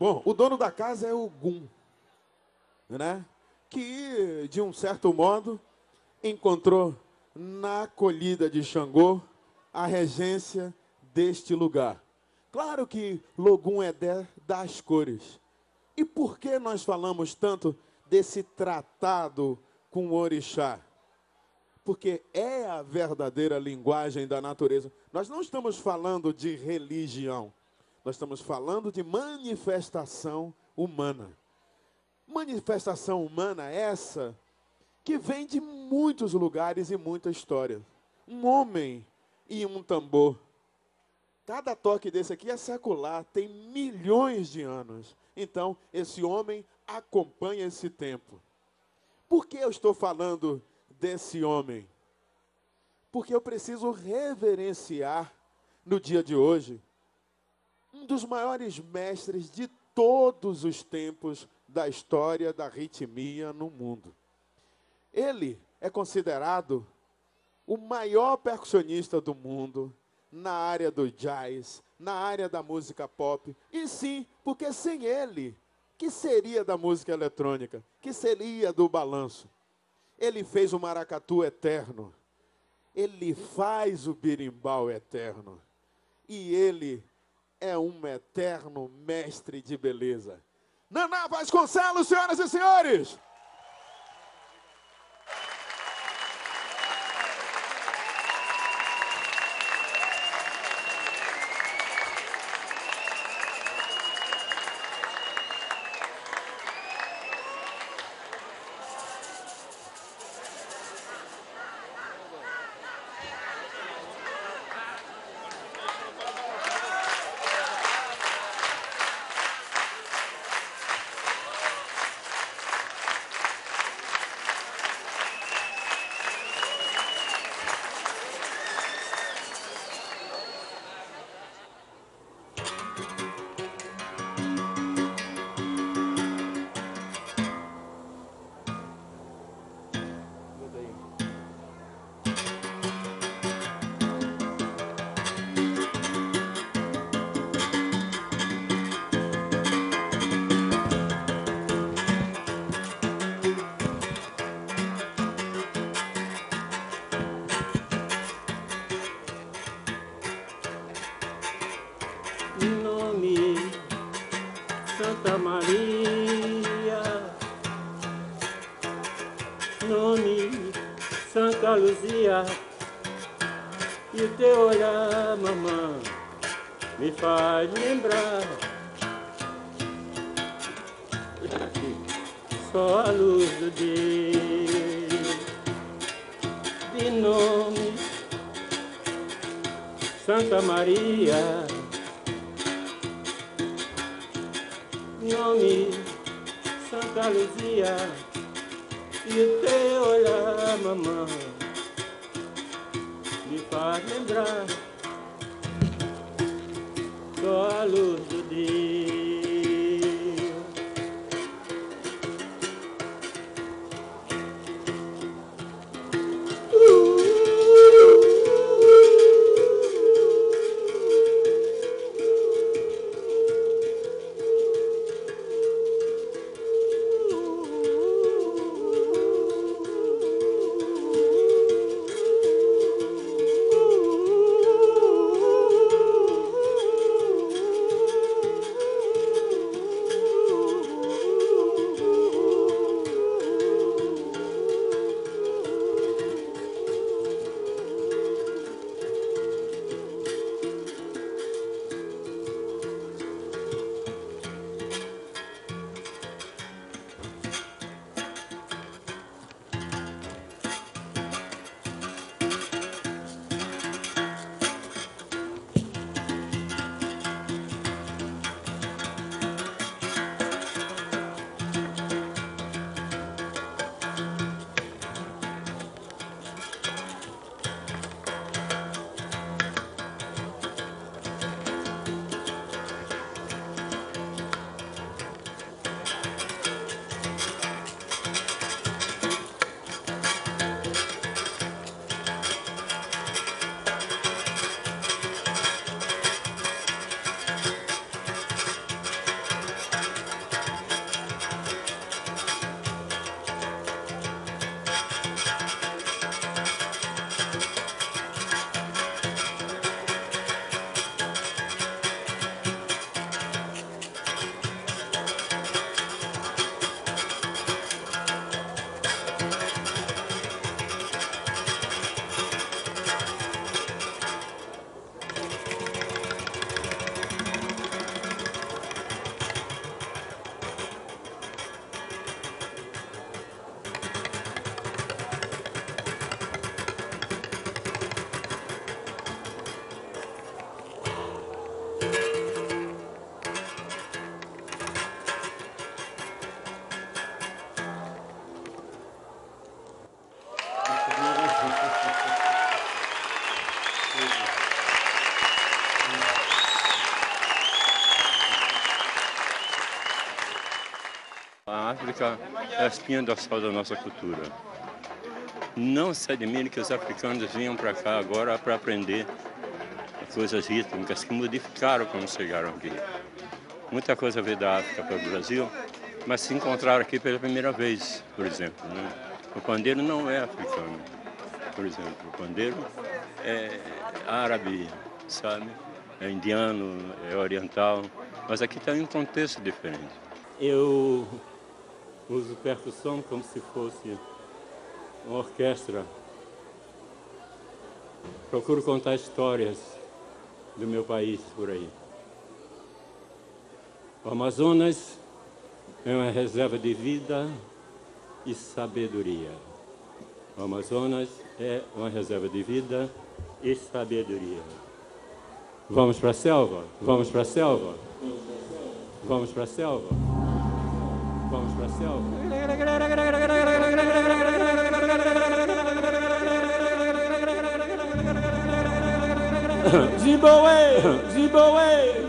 Bom, o dono da casa é o Gum, né? Que, de um certo modo, encontrou na acolhida de Xangô a regência deste lugar. Claro que Logum é das cores. E por que nós falamos tanto desse tratado com orixá? Porque é a verdadeira linguagem da natureza. Nós não estamos falando de religião. Nós estamos falando de manifestação humana. Manifestação humana essa que vem de muitos lugares e muita história. Um homem e um tambor. Cada toque desse aqui é secular, tem milhões de anos. Então, esse homem acompanha esse tempo. Por que eu estou falando desse homem? Porque eu preciso reverenciar no dia de hoje um dos maiores mestres de todos os tempos da história da ritmia no mundo. Ele é considerado o maior percussionista do mundo na área do jazz, na área da música pop. E sim, porque sem ele, que seria da música eletrônica? Que seria do balanço? Ele fez o maracatu eterno. Ele faz o birimbau eterno. E ele é um eterno mestre de beleza. Naná Vasconcelos, senhoras e senhores! faz lembrar. Só a luz do dia. De nome Santa Maria. Nome Santa Luzia. E o teu olhar, mamãe Me faz lembrar só a luz do dia. África é a espinha dorsal da nossa cultura. Não se admire que os africanos vinham para cá agora para aprender coisas rítmicas que modificaram quando chegaram aqui. Muita coisa veio da África para o Brasil, mas se encontraram aqui pela primeira vez, por exemplo. Né? O pandeiro não é africano, por exemplo. O pandeiro é árabe, sabe? É indiano, é oriental, mas aqui está em um contexto diferente. Eu uso percussão como se fosse uma orquestra. Procuro contar histórias do meu país por aí. O Amazonas é uma reserva de vida e sabedoria. O Amazonas é uma reserva de vida e sabedoria. Vamos para a selva? Vamos para a selva? Vamos para a selva? Para a selva? Zimbabwe! Zimbabwe!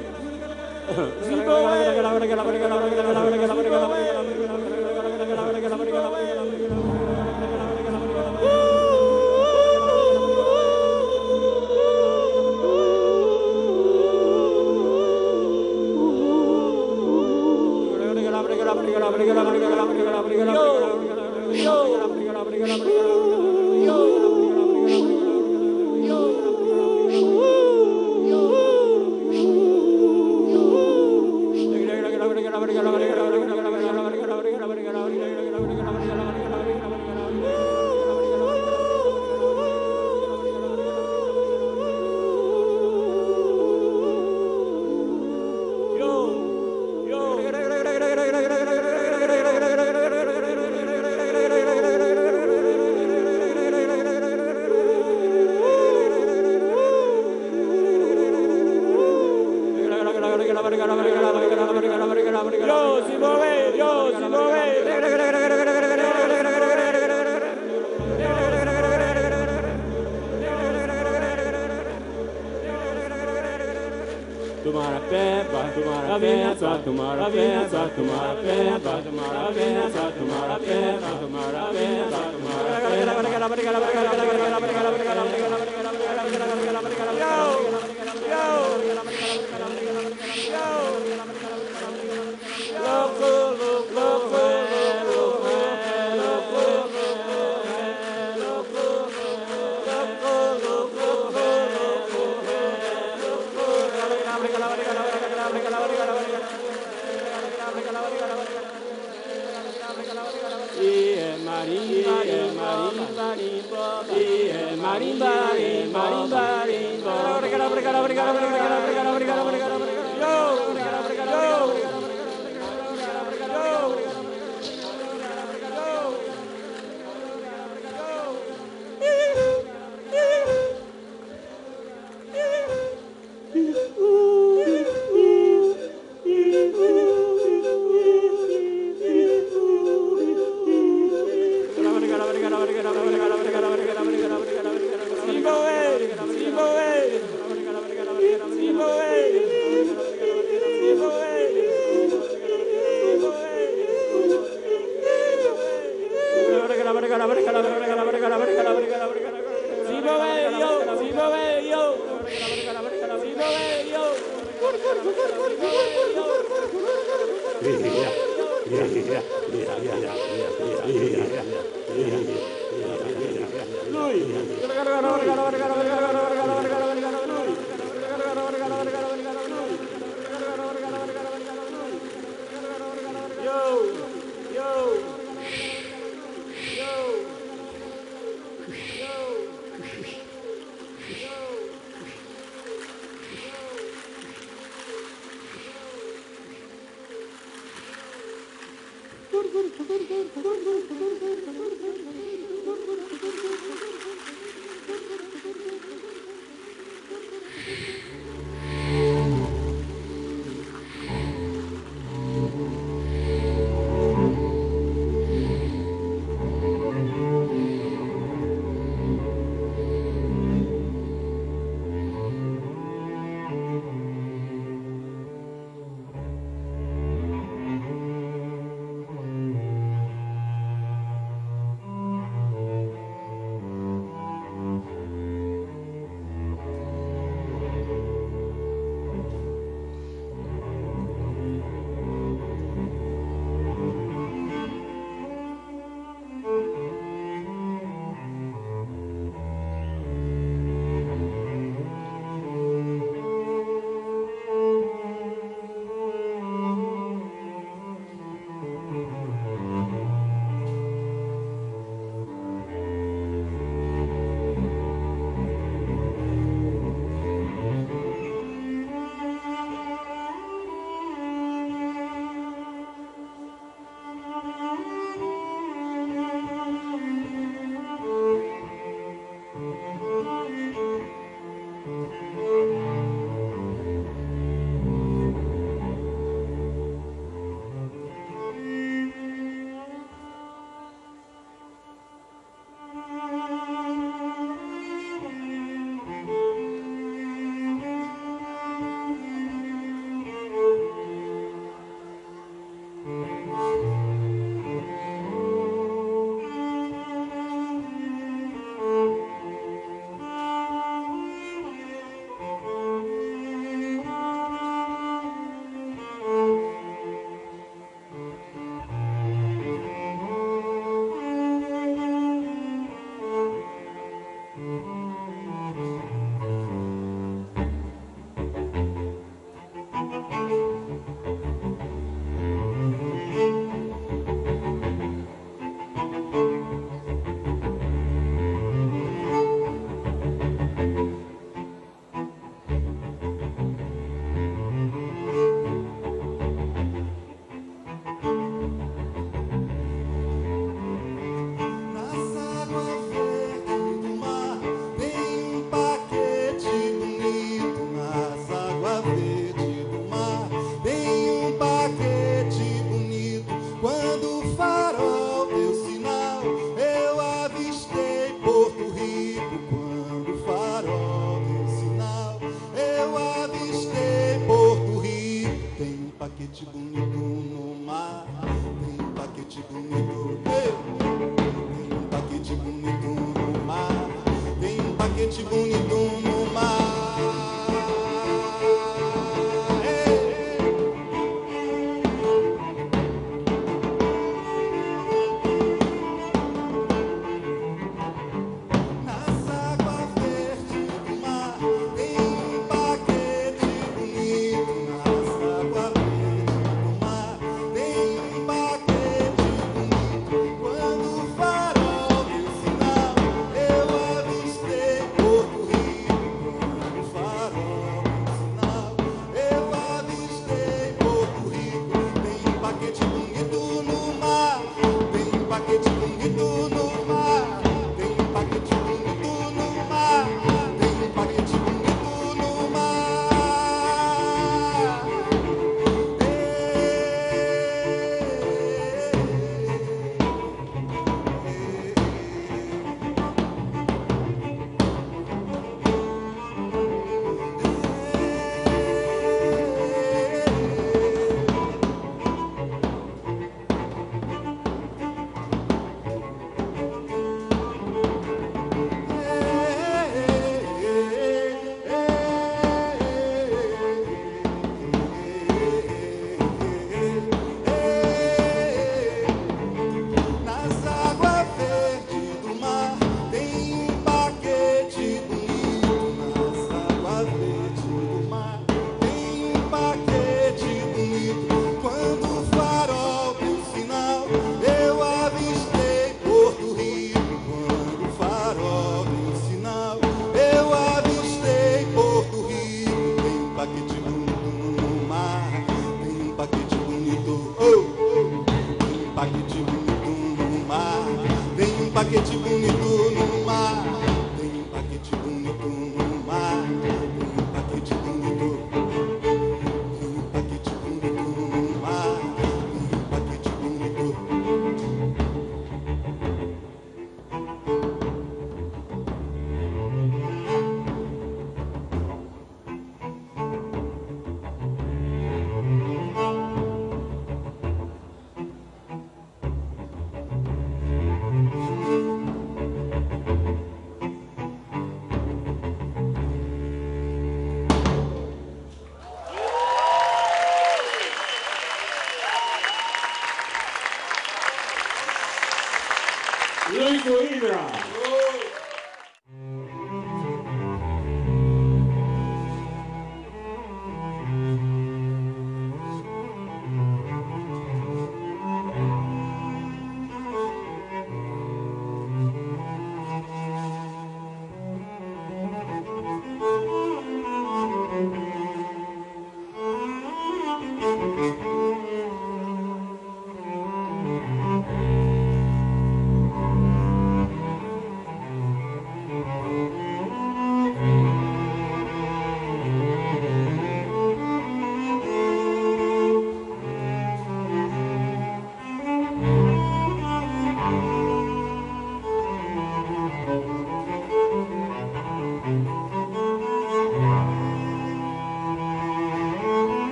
Biberon.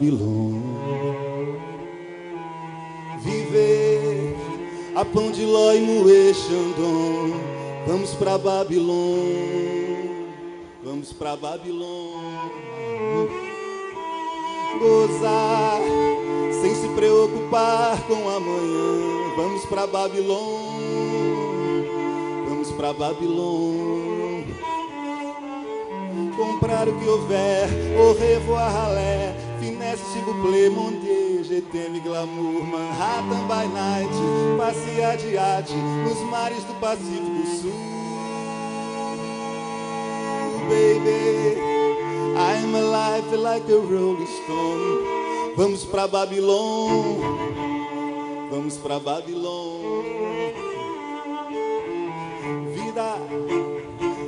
Babilônia. Viver a pão de ló e moer Xandão. Vamos pra Babilônia, vamos pra Babilônia. Gozar sem se preocupar com amanhã. Vamos pra Babilônia, vamos pra Babilônia comprar o que houver, au revoir ralé, s'il vous plaît, mon Dieu, t'aime, glamour, Manhattan by night, passear de arte nos mares do Pacífico Sul, baby, I'm alive like a rolling stone, vamos pra Babilônia, vamos pra Babilônia, vida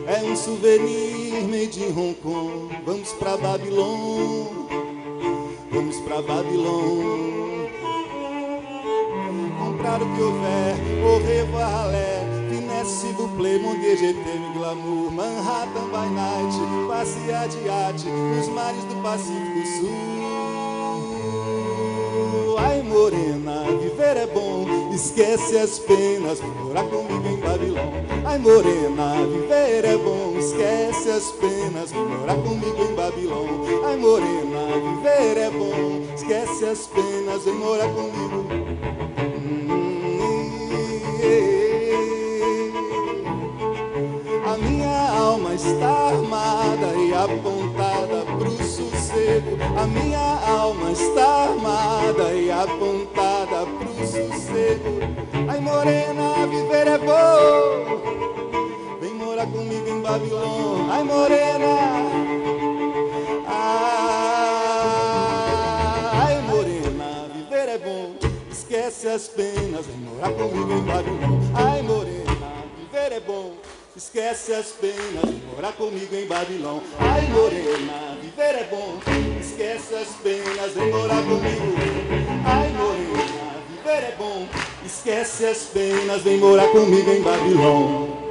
é um souvenir made in Hong Kong. Vamos pra Babilônia, vamos pra Babilônia. Comprar o que houver, au revoir ralé. Finesse, s'il vous plaît, mon Dieu, je t'aime, glamour. Manhattan by night, passear de arte nos mares do Pacífico Sul. Ai, morena, viver é bom, esquece as penas, morar comigo em Babilônia. Ai, morena, viver é bom, esquece as penas, morar comigo em Babilônia. Ai, morena, viver é bom, esquece as penas, vem morar comigo. A minha alma está armada e apontada pro sossego. A minha alma está armada e apontada sossego. Ai, morena, viver é bom. Vem morar comigo em Babilônia. Ai, morena. Ai, morena, viver é bom. Esquece as penas, vem morar comigo em Babilônia. Ai, morena, viver é bom. Esquece as penas, vem morar comigo em Babilônia. Ai, morena, viver é bom. Esquece as penas, vem morar comigo. Ai, morena, viver é bom. Esquece as penas, vem morar comigo em Babilônia.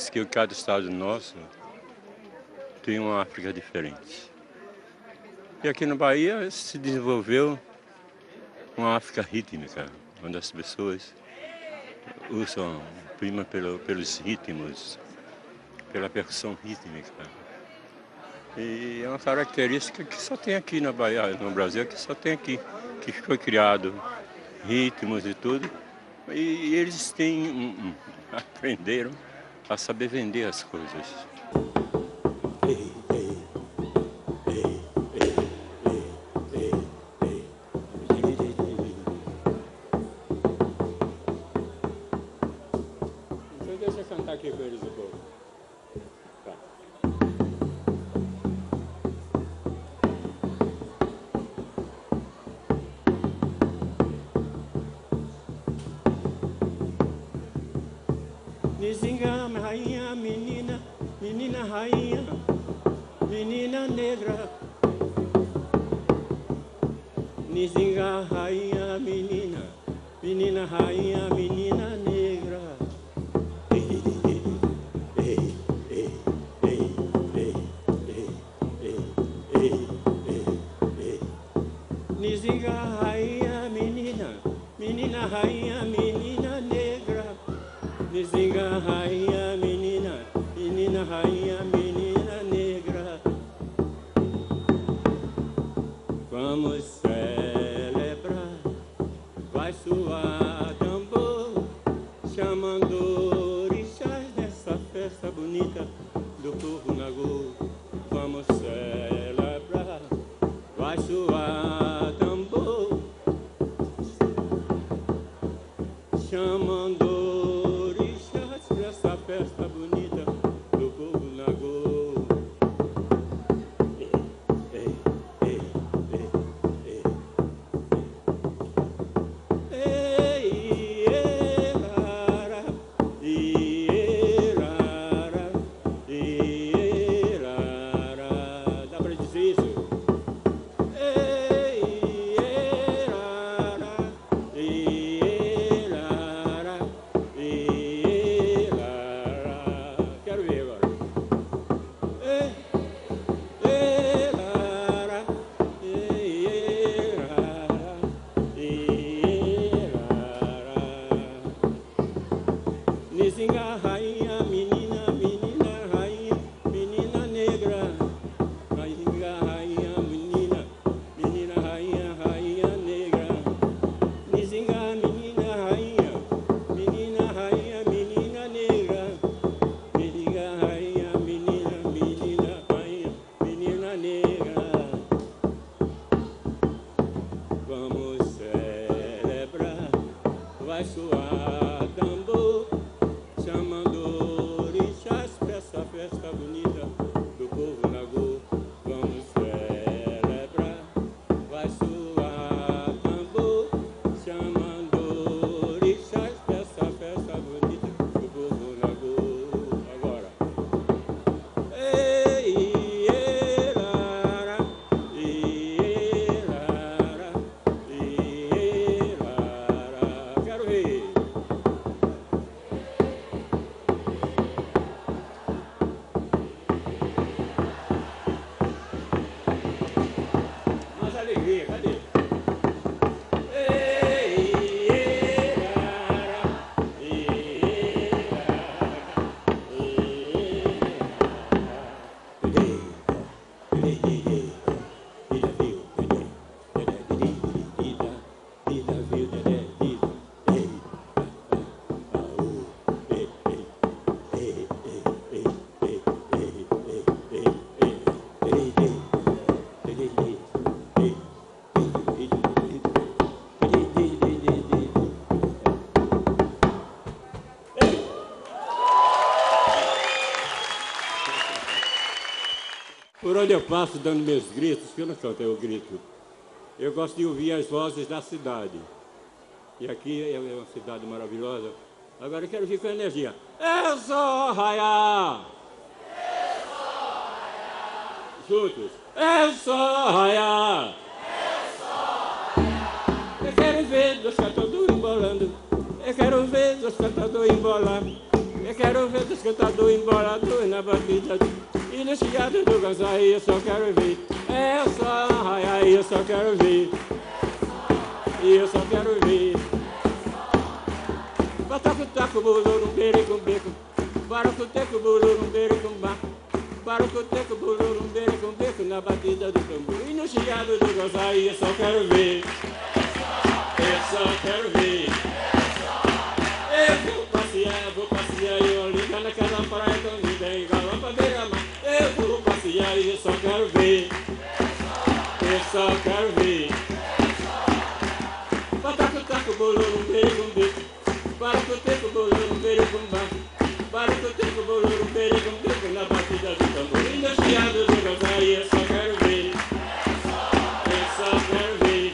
Parece que cada estado nosso tem uma África diferente. E aqui na Bahia se desenvolveu uma África rítmica, onde as pessoas usam prima pelo, pelos ritmos, pela percussão rítmica. E é uma característica que só tem aqui na Bahia, no Brasil, que só tem aqui, que foi criado ritmos e tudo. E eles têm, aprenderam a saber vender as coisas. Nizinga, rainha, menina, menina rainha, menina negra. Nizinga, rainha, yaşım Onde eu passo dando meus gritos, que eu não canto, eu grito. Eu gosto de ouvir as vozes da cidade. E aqui é uma cidade maravilhosa. Agora eu quero vir com energia. Eu sou Arraiá! Eu sou Arraiá! Juntos. Eu sou Arraiá! Eu! Eu quero ver os cantadores embolando. Eu quero ver os cantadores embolando. Eu quero ver os cantadores emboladores na batida no chiado do ganzai, eu só quero ver. É só, ai, ai, eu só quero ver. E eu só quero ver. Bataco, taco, bolo, no beire com beco. Baraco, teco, bolo, no beire com bar. Baraco, teco, bolo, no beire com beco na batida do tambor. E no chiado do ganzai, eu só quero ver. Eu só quero ver. Eu vou passear, vou passear e olhar naquela praia eu só quero ver. Eu só quero ver. Bataco, taco, bolo, no beire com beco. Baraco, teco, bolo, no beire com bar. Baraco, teco, bolo, no beire com beco na batida do tambor. E no chiado do ganzai, eu só quero ver. Eu só quero ver.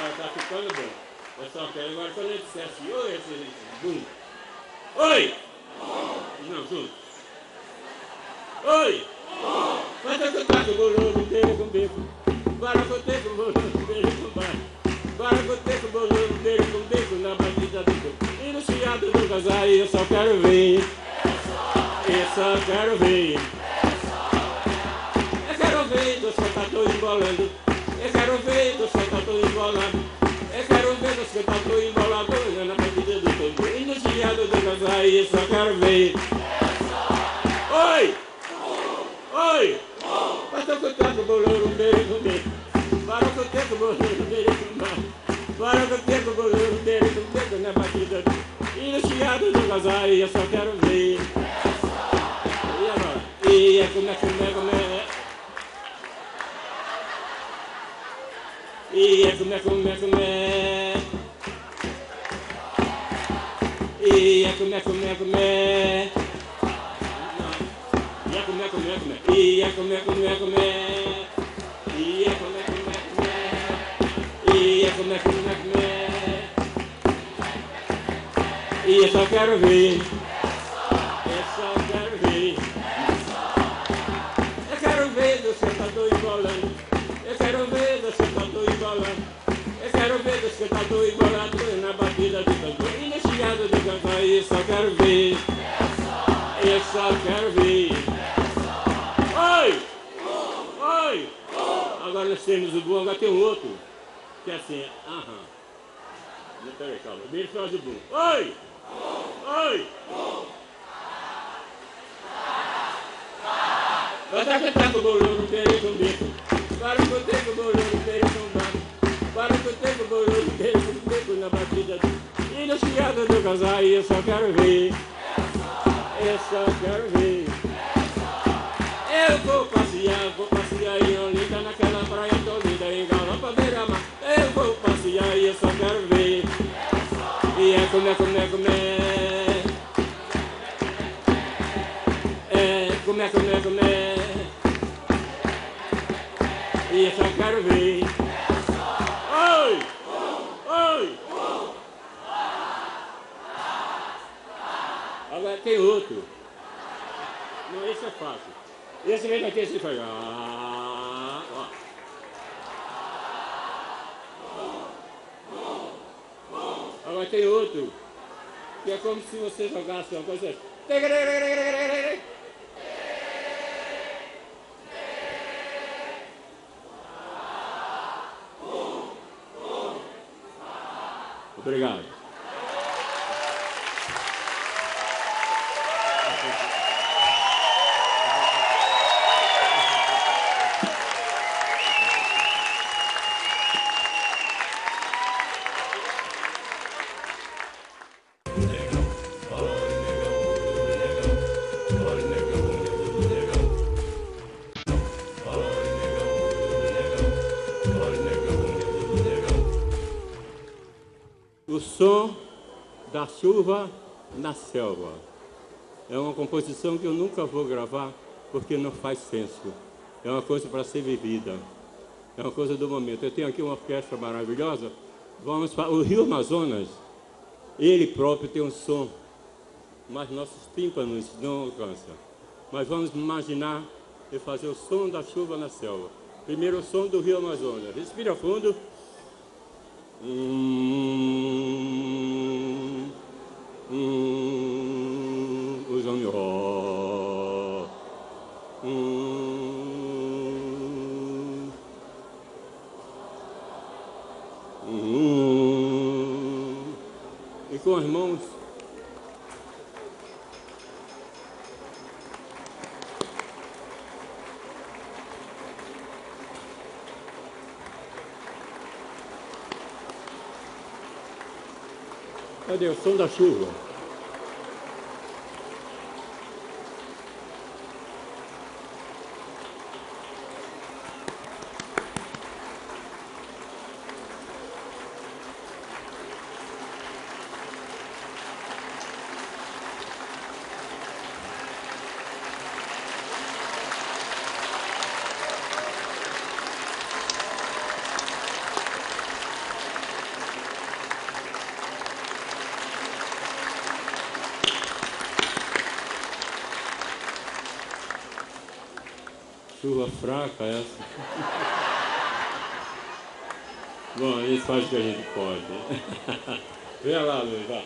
Olha, tá ficando bom. Eu só quero agora quando ele disser assim, oi, excelência, bum. Oi! Não, junto. Oi! Mas eu que taco bolo no beiro com beco. Baracoteco, bolo no beiro com bar. Baracoteco, bolo no beiro com beco na batida do beco. E no chiado do casal eu só quero ver. Eu só quero ver. Eu quero ver dos cantadores embolando. Eu quero ver dos cantadores embolando. Eu quero ver dos cantadores embolando na batida do tambor. E no chiado do casal eu só quero ver. Oi! Oi! Basta que um beijo com beijo. Para que um beijo com beijo. Para que bolor um beijo com beijo na batida. E no chiado do casal eu só quero ver. E agora? E é como é é como é. E é como é como é como é. E é como é como é como é. Ia comer, comer, comer. Ia comer, comer, comer. Ia comer, comer, comer. Ia comer, comer, comer. E eu só quero ver. Eu só quero ver. Eu quero ver do sentador embolando. Eu quero ver do sentador embolando. Eu quero ver do sentador embolando na batida do tambor. E no chiado do cantar, eu só quero ver. Eu só quero ver. Agora nós temos o bom, agora tem outro. Que é assim, aham. Peraí, calma. Bem faz o bom. Oi! Oi! Bota que tá com o bolão no peri com bico. Para eu tenho o bolão no peri com banco. Para eu tenho o bolão com bico na batida. E no chiado do casal, eu só quero ver. Eu só quero ver. Eu vou passear, vou passear em Olinda, naquela praia tão linda, em Galapa Beira-Mar. Eu vou passear e eu só quero ver. E é comer, comer, comer. É comer, comer, comer. E eu só quero ver. Oi! Oi! Agora tem outro. Não, esse é fácil. Esse vem daqui assim faz. Ah. Agora tem outro. Que é como se você jogasse uma coisa. Obrigado. O som da chuva na selva. É uma composição que eu nunca vou gravar porque não faz senso. É uma coisa para ser vivida. É uma coisa do momento. Eu tenho aqui uma orquestra maravilhosa. Vamos para o Rio Amazonas. Ele próprio tem um som, mas nossos tímpanos não alcançam. Mas vamos imaginar e fazer o som da chuva na selva. Primeiro o som do Rio Amazonas. Respira fundo. Mm-hmm. mm-hmm. O som da chuva? Chuva fraca essa. Bom, gente faz o que a gente pode. Vem lá, Luiz, vai.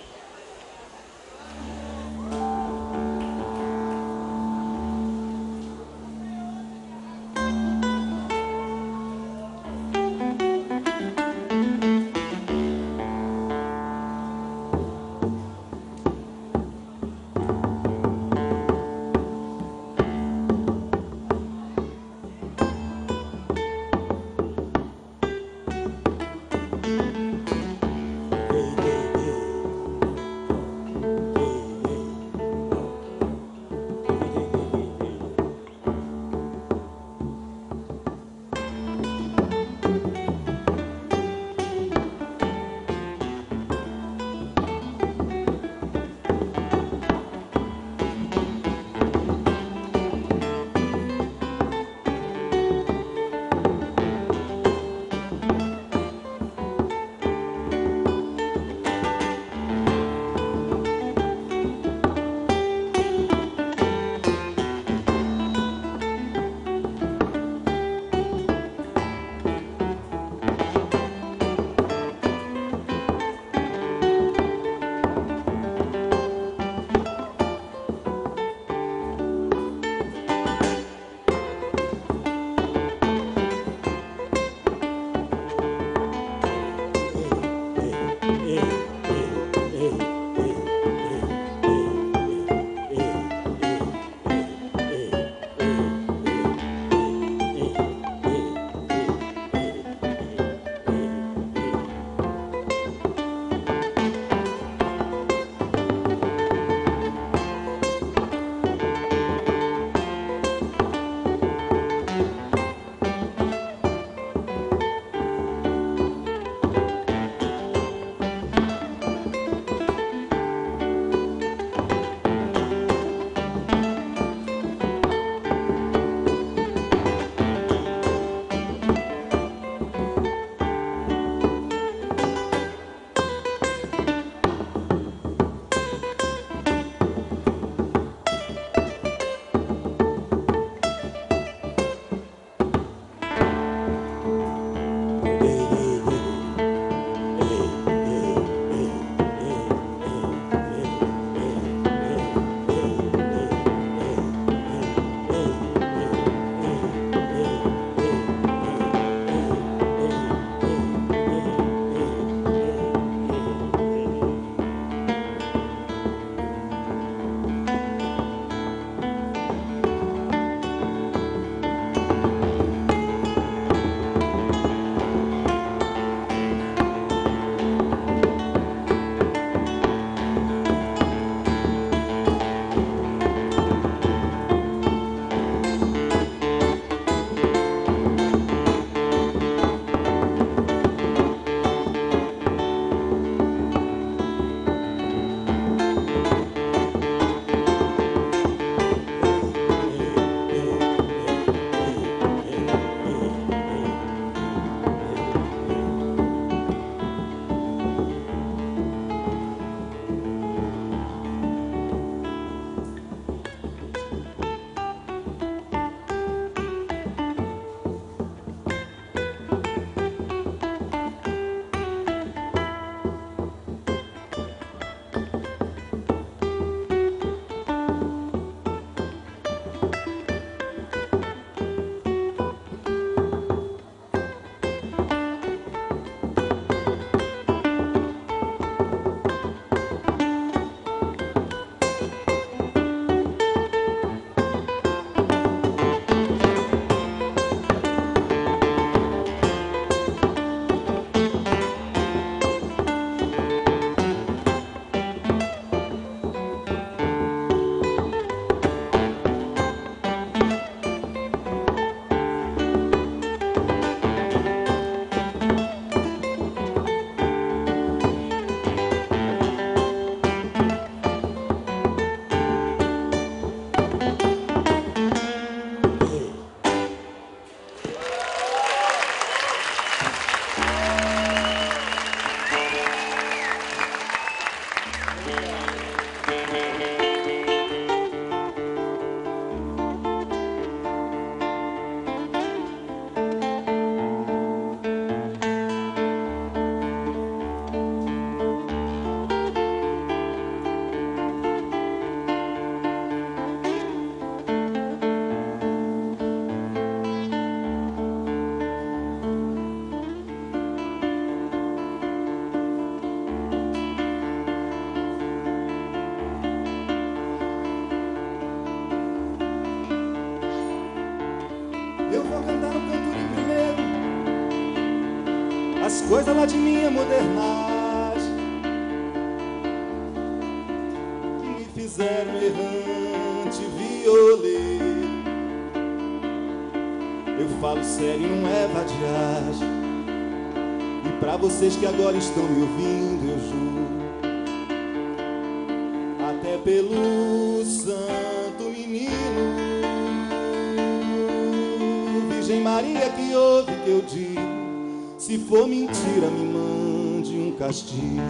Castigo.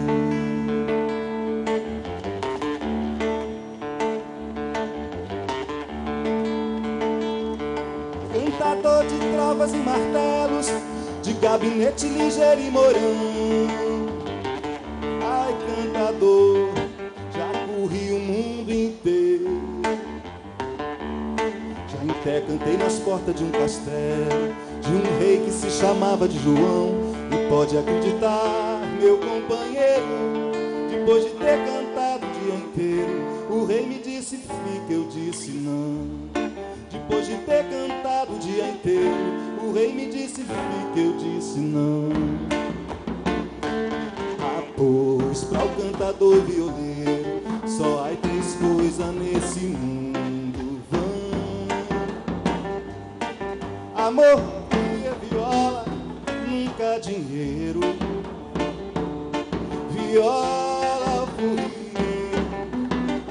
De trovas e martelos, de gabinete ligeiro e morão. Ai, cantador, já corri o mundo inteiro. Já em pé cantei nas portas de um castelo, de um rei que se chamava de João. E pode acreditar, meu companheiro, depois de ter cantado o dia inteiro, o rei me disse fica, eu disse não. Depois de ter cantado o dia inteiro, o rei me disse fica, eu disse não. Ah, pois para o cantador violeiro, só há três coisas nesse mundo vão. Amor e viola, nunca dinheiro. Viola, furria,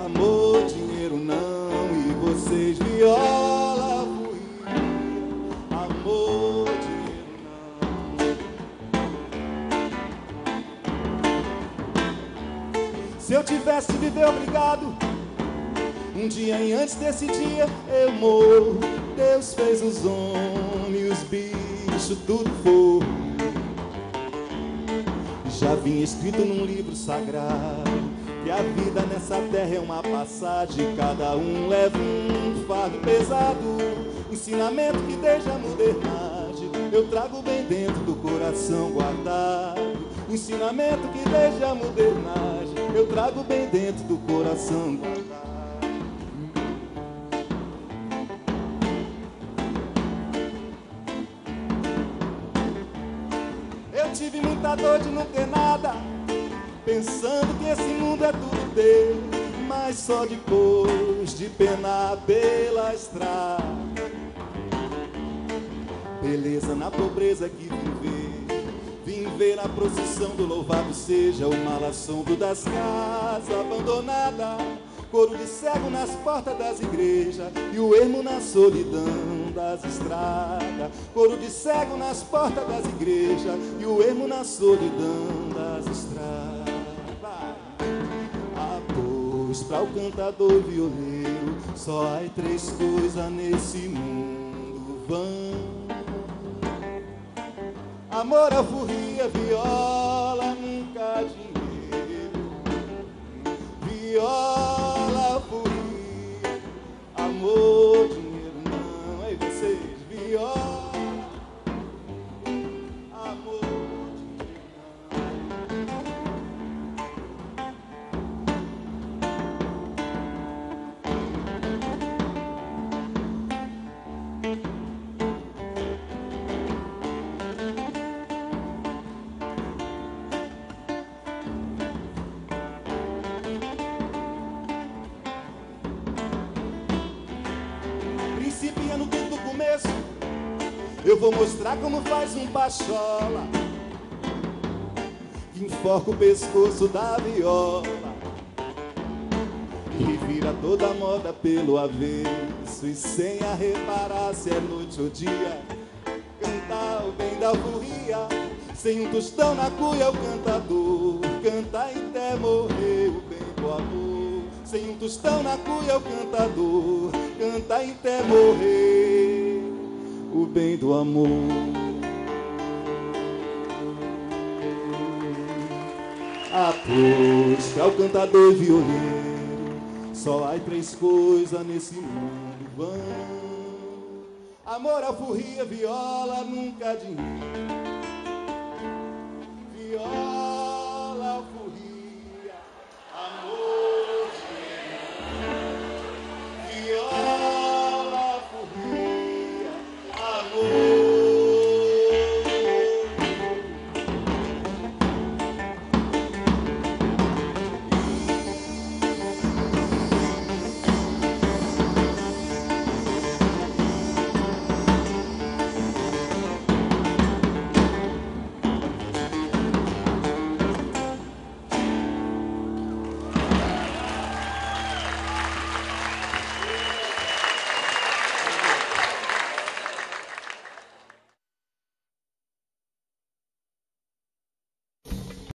amor, dinheiro não. E vocês, viola, furria, amor, dinheiro não. Se eu tivesse de viver obrigado, um dia e antes desse dia eu morro. Deus fez os homens, os bichos, tudo for. Já vinha escrito num livro sagrado que a vida nessa terra é uma passagem, cada um leva um fardo pesado. Ensinamento que desde a modernidade eu trago bem dentro do coração guardado. Ensinamento que desde a modernidade eu trago bem dentro do coração guardado. Muita dor de não ter nada, pensando que esse mundo é tudo dele, mas só depois de penar pela estrada. Beleza na pobreza que vim ver, vim ver na procissão do louvado seja o mal assombro das casas abandonadas. Coro de cego nas portas das igrejas e o ermo na solidão das estradas. Coro de cego nas portas das igrejas e o ermo na solidão das estradas. Ah, para o cantador violeiro só há três coisas nesse mundo vão. Amor, alforria, viola, nunca dinheiro. Viola, alforria, amor, eu vou mostrar como faz um pachola. Que enforca o pescoço da viola e vira toda a moda pelo avesso. E sem a reparar se é noite ou dia, cantar o bem da burria. Sem um tostão na cuia, o cantador canta até morrer o bem do amor. Sem um tostão na cuia, o cantador canta até morrer o bem do amor. A para o cantador violino. Só há três coisas nesse mundo vão: amor, alforria, viola, nunca dinheiro. Viola.